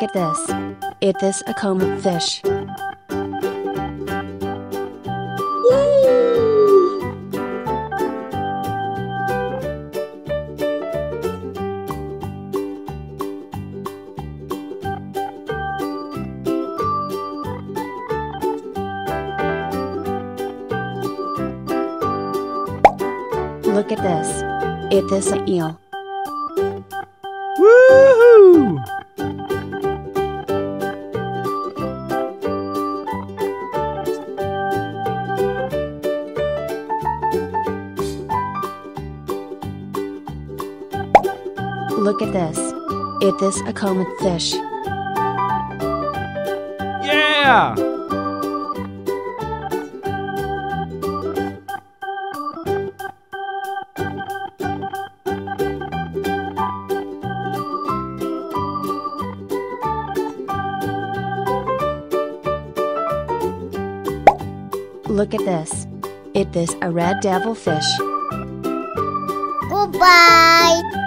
Look at this. It is a comb fish. Look at this. It is an eel. Woohoo! Look at this. It is a comet fish. Yeah! Look at this. It is a red devil fish. Goodbye.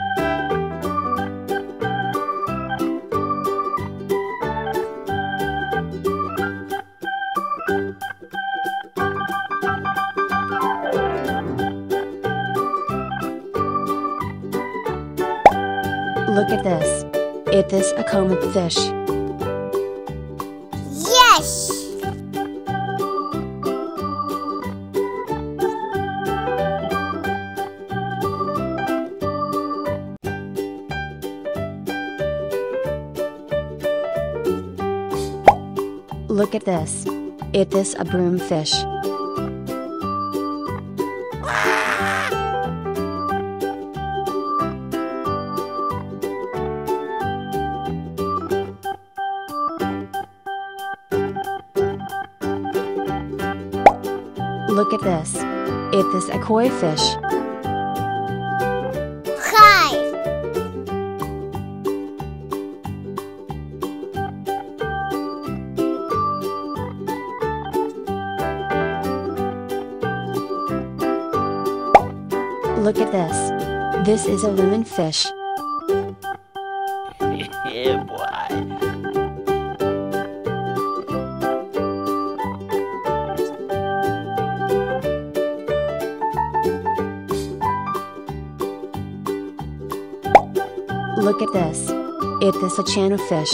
Look at this. It is a comet fish. Yes. Look at this. It is a broom Look at this. It is a koi fish. Hi. Look at this. This is a lemon fish. Look at this. It is a channel fish.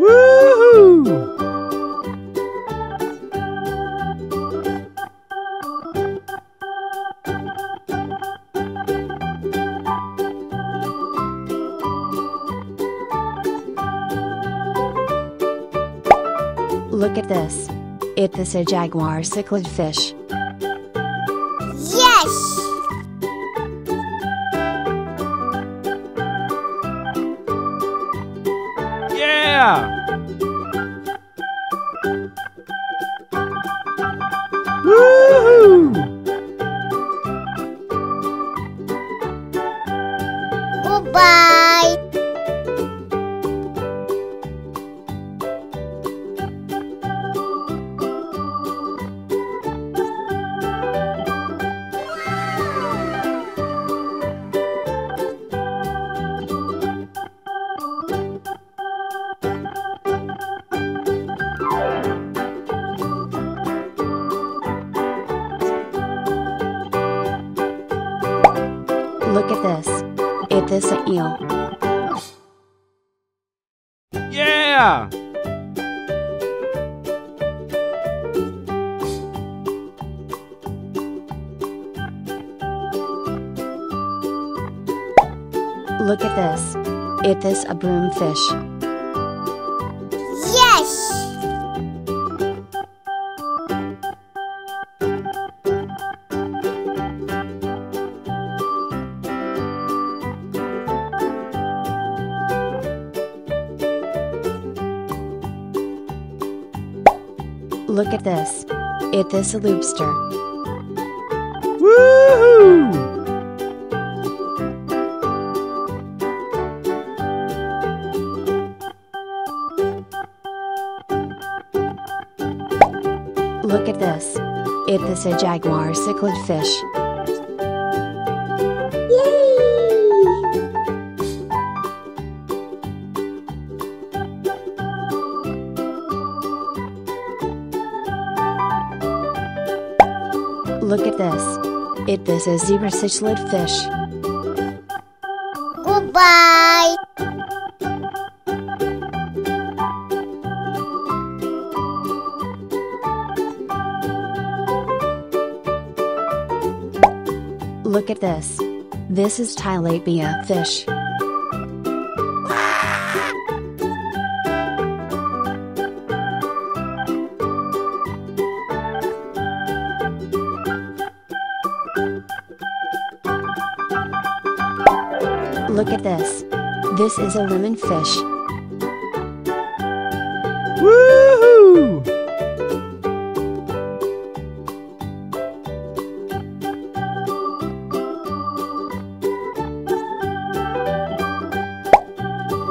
Woohoo! Look at this. It is a jaguar cichlid fish. Yeah! Look at this. It is an eel. Yeah! Look at this. It is a broom Look at this. It is a lobster. Woohoo! Look at this. It is a jaguar cichlid fish. It this is zebra cichlid fish. Goodbye. Look at this. This is tilapia fish. Look at this. This is a lemon fish. Woohoo!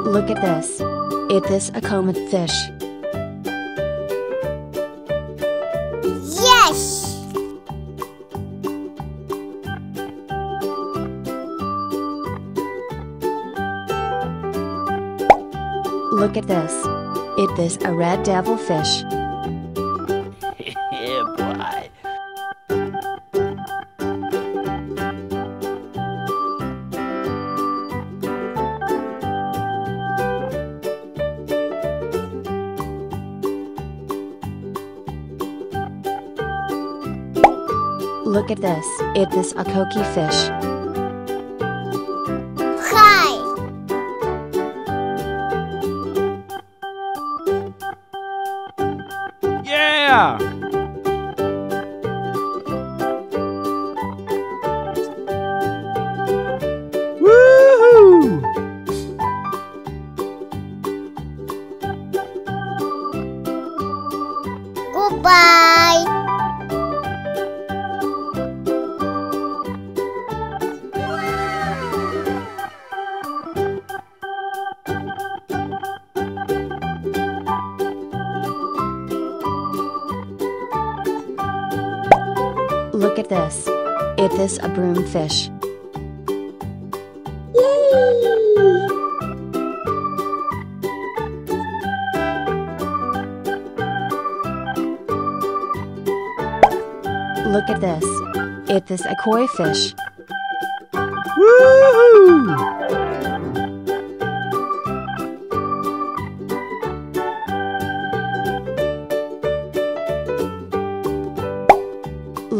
Look at this. It is a comet fish. Look at this. It is a red devil fish. yeah, boy. Look at this. It is a koki fish. This. It is a broom fish. Look at this. It is a koi fish. Woohoo!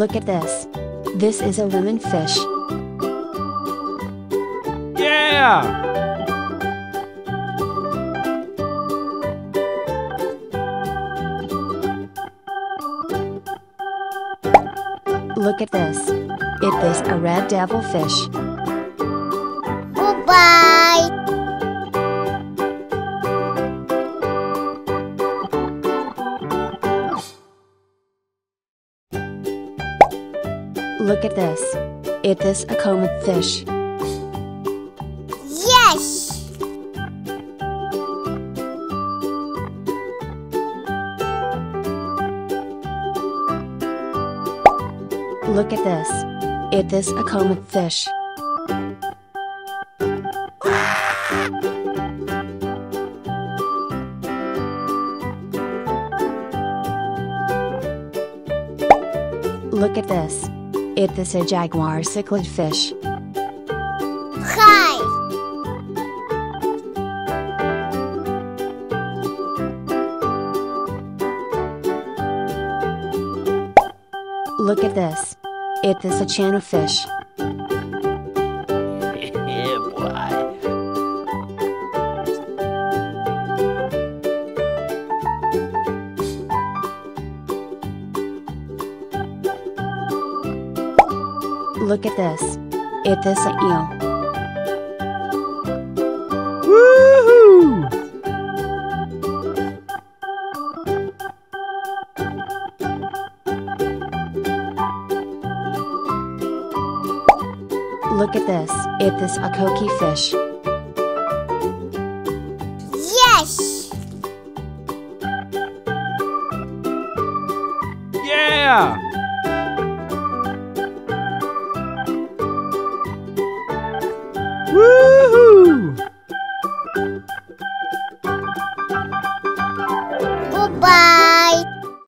Look at this. This is a lemon fish. Yeah! Look at this. It is a red devil fish. Goodbye. Look at this. It is a comet fish. Yes. Look at this. It is a comet fish. Look at this. It is a jaguar cichlid fish. Hi. Look at this. It is a channel fish. Look at this. It is a eel. Woohoo! Look at this. It is a koki fish. Yes. Yeah!